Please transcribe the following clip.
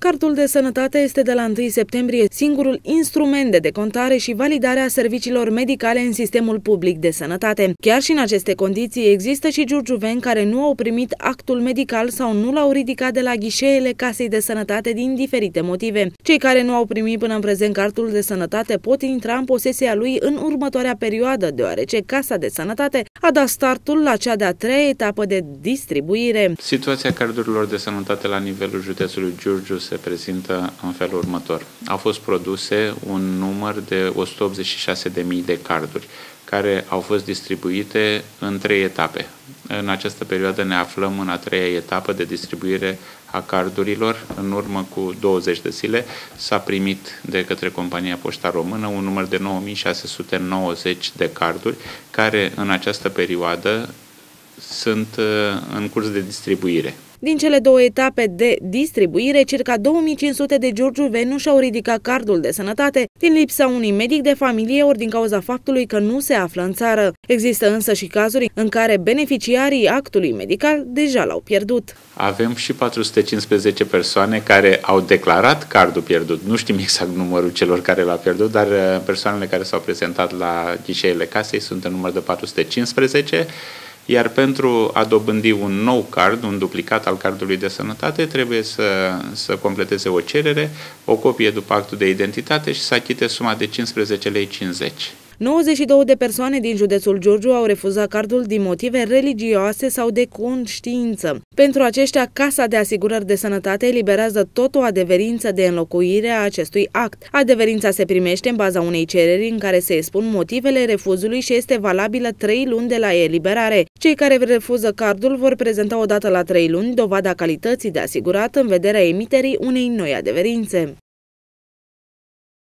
Cardul de sănătate este de la 1 septembrie singurul instrument de decontare și validare a serviciilor medicale în sistemul public de sănătate. Chiar și în aceste condiții există și giurgiuveni care nu au primit actul medical sau nu l-au ridicat de la ghișeele casei de sănătate din diferite motive. Cei care nu au primit până în prezent cardul de sănătate pot intra în posesia lui în următoarea perioadă, deoarece Casa de Sănătate a dat startul la cea de-a treia etapă de distribuire. Situația cardurilor de sănătate la nivelul județului Giurgiu se prezintă în felul următor. Au fost produse un număr de 186.000 de carduri care au fost distribuite în trei etape. În această perioadă ne aflăm în a treia etapă de distribuire a cardurilor. În urmă cu 20 de zile s-a primit de către compania Poșta Română un număr de 9690 de carduri care în această perioadă sunt uh, în curs de distribuire. Din cele două etape de distribuire, circa 2500 de giurgiuveni nu și-au ridicat cardul de sănătate din lipsa unui medic de familie ori din cauza faptului că nu se află în țară. Există însă și cazuri în care beneficiarii actului medical deja l-au pierdut. Avem și 415 persoane care au declarat cardul pierdut. Nu știm exact numărul celor care l-au pierdut, dar uh, persoanele care s-au prezentat la ghișeele casei sunt în număr de 415 iar pentru a dobândi un nou card, un duplicat al cardului de sănătate, trebuie să, să completeze o cerere, o copie după actul de identitate și să achite suma de 15 lei 50. 92 de persoane din județul Giurgiu au refuzat cardul din motive religioase sau de conștiință. Pentru aceștia, Casa de Asigurări de Sănătate eliberează tot o adeverință de înlocuire a acestui act. Adeverința se primește în baza unei cereri în care se expun motivele refuzului și este valabilă 3 luni de la eliberare. Cei care refuză cardul vor prezenta odată la 3 luni dovada calității de asigurat în vederea emiterii unei noi adeverințe.